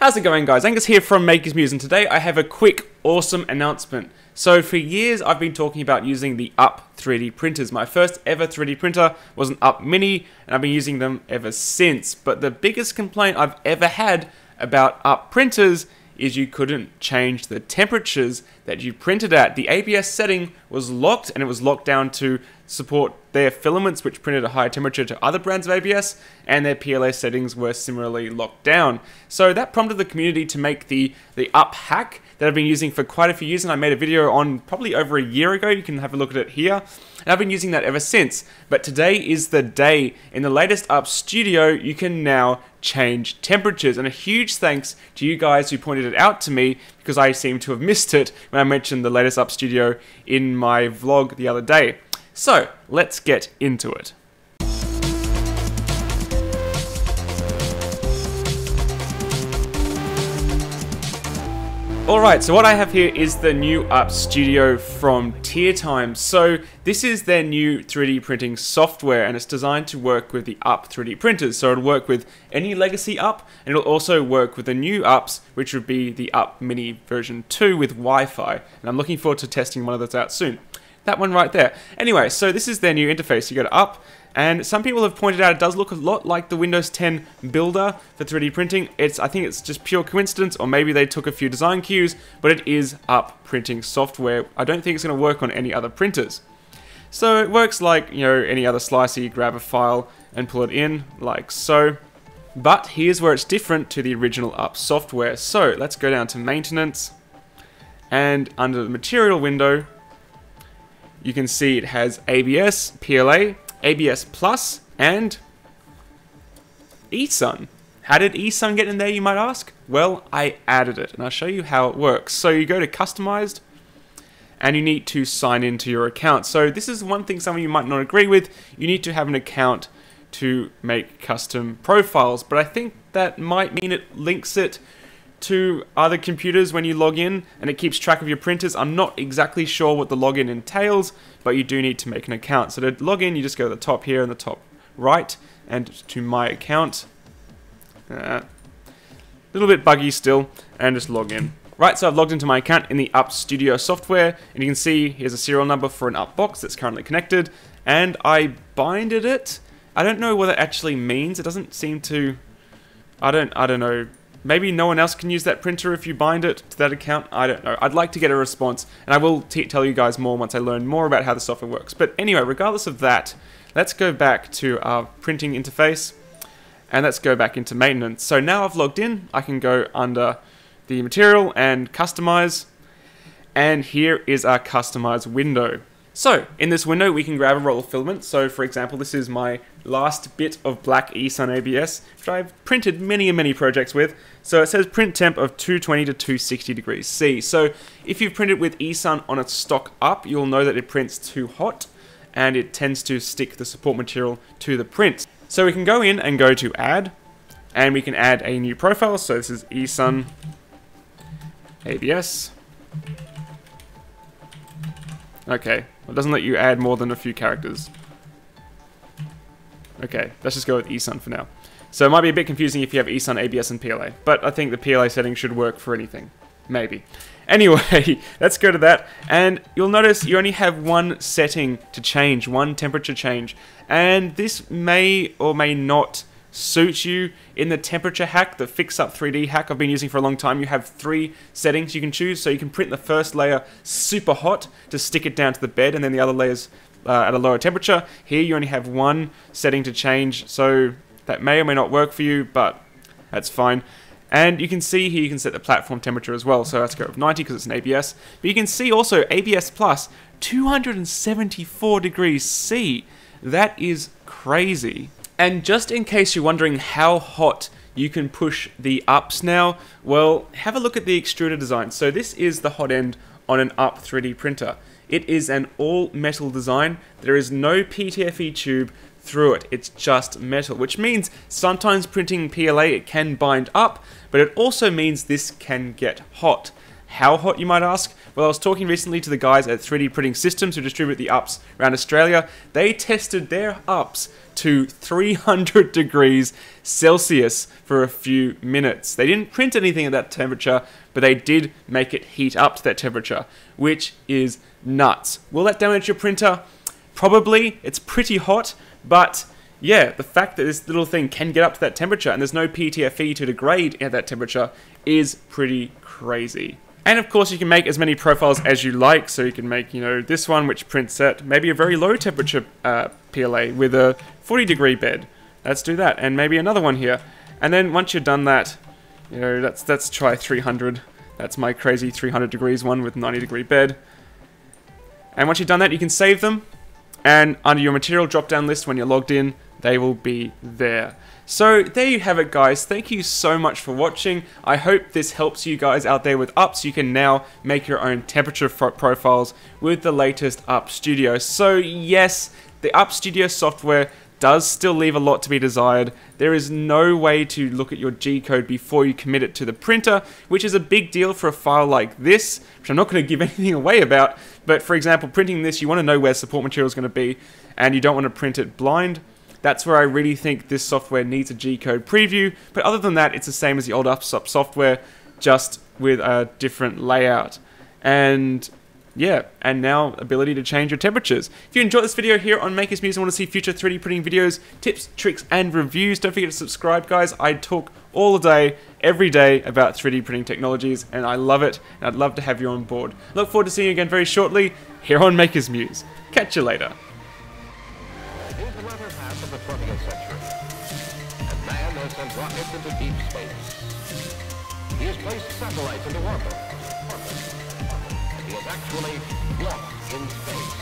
How's it going guys? Angus here from Makers Muse and today I have a quick awesome announcement. So for years I've been talking about using the UP 3D printers. My first ever 3D printer was an UP Mini and I've been using them ever since. But the biggest complaint I've ever had about UP printers is you couldn't change the temperatures that you printed at. The ABS setting was locked and it was locked down to support their filaments, which printed a higher temperature to other brands of ABS, and their PLA settings were similarly locked down. So that prompted the community to make the, the up hack that I've been using for quite a few years, and I made a video on probably over a year ago. You can have a look at it here. And I've been using that ever since. But today is the day. In the latest Up Studio, you can now change temperatures. And a huge thanks to you guys who pointed it out to me because I seem to have missed it when I mentioned the latest Up Studio in my vlog the other day. So, let's get into it. Alright, so what I have here is the new Up Studio from Tiertime. So this is their new 3D printing software and it's designed to work with the Up 3D printers. So it'll work with any legacy Up and it'll also work with the new Ups, which would be the Up Mini version 2 with Wi-Fi. And I'm looking forward to testing one of those out soon. That one right there. Anyway, so this is their new interface. You go to Up and some people have pointed out it does look a lot like the Windows 10 builder for 3D printing. It's I think it's just pure coincidence, or maybe they took a few design cues, but it is up printing software. I don't think it's going to work on any other printers. So it works like, you know, any other slicer, you grab a file and pull it in, like so. But here's where it's different to the original UP software. So let's go down to maintenance, and under the material window, you can see it has ABS, PLA, ABS Plus, and eSun. How did eSun get in there, you might ask? Well, I added it, and I'll show you how it works. So you go to Customized, and you need to sign into your account. So this is one thing some of you might not agree with. You need to have an account to make custom profiles, but I think that might mean it links it to other computers when you log in and it keeps track of your printers. I'm not exactly sure what the login entails, but you do need to make an account. So to log in, you just go to the top here in the top right and to my account. A uh, little bit buggy still, and just log in. Right, so I've logged into my account in the Up Studio software, and you can see here's a serial number for an Up box that's currently connected, and I binded it. I don't know what that actually means. It doesn't seem to. I don't. I don't know Maybe no one else can use that printer if you bind it to that account. I don't know. I'd like to get a response, and I will tell you guys more once I learn more about how the software works. But anyway, regardless of that, let's go back to our printing interface, and let's go back into maintenance. So now I've logged in, I can go under the material and customize, and here is our customize window. So, in this window, we can grab a roll of filament. So, for example, this is my last bit of black eSun ABS, which I've printed many and many projects with. So it says print temp of 220 to 260 degrees C. So if you've printed with eSun on its stock up, you'll know that it prints too hot, and it tends to stick the support material to the print. So we can go in and go to add, and we can add a new profile. So this is eSun ABS. Okay, it doesn't let you add more than a few characters. Okay, let's just go with eSun for now. So it might be a bit confusing if you have eSun, ABS, and PLA, but I think the PLA setting should work for anything. Maybe. Anyway, let's go to that, and you'll notice you only have one setting to change, one temperature change, and this may or may not suit you in the temperature hack, the Fix Up 3D hack I've been using for a long time. You have three settings you can choose, so you can print the first layer super hot to stick it down to the bed, and then the other layers uh, at a lower temperature. Here you only have one setting to change, so that may or may not work for you, but that's fine. And you can see here you can set the platform temperature as well, so let's go with 90 because it's an ABS. But you can see also ABS Plus, 274 degrees C. That is crazy. And just in case you're wondering how hot you can push the ups now, well, have a look at the extruder design. So this is the hot end on an UP 3D printer. It is an all metal design. There is no PTFE tube through it. It's just metal, which means sometimes printing PLA it can bind up, but it also means this can get hot. How hot, you might ask? Well, I was talking recently to the guys at 3D Printing Systems who distribute the ups around Australia. They tested their ups to 300 degrees Celsius for a few minutes. They didn't print anything at that temperature, but they did make it heat up to that temperature, which is nuts. Will that damage your printer? Probably. It's pretty hot, but yeah, the fact that this little thing can get up to that temperature and there's no PTFE to degrade at that temperature is pretty crazy. And of course, you can make as many profiles as you like. So you can make, you know, this one which prints at maybe a very low temperature uh, PLA with a 40 degree bed. Let's do that, and maybe another one here. And then once you've done that, you know, let's let's try 300. That's my crazy 300 degrees one with 90 degree bed. And once you've done that, you can save them. And under your material drop down list, when you're logged in, they will be there. So there you have it guys, thank you so much for watching. I hope this helps you guys out there with UP so you can now make your own temperature profiles with the latest UP Studio. So yes, the UP Studio software does still leave a lot to be desired. There is no way to look at your G-code before you commit it to the printer, which is a big deal for a file like this, which I'm not going to give anything away about, but for example, printing this, you want to know where support material is going to be, and you don't want to print it blind. That's where I really think this software needs a G-code preview, but other than that, it's the same as the old Upsop software, just with a different layout. And yeah, and now ability to change your temperatures. If you enjoyed this video here on Makers Muse and want to see future 3D printing videos, tips, tricks, and reviews, don't forget to subscribe, guys. I talk all day, every day about 3D printing technologies, and I love it, and I'd love to have you on board. Look forward to seeing you again very shortly here on Makers Muse. Catch you later. Sent rockets into deep space. He has placed satellites into orbit. and He has actually walked in space.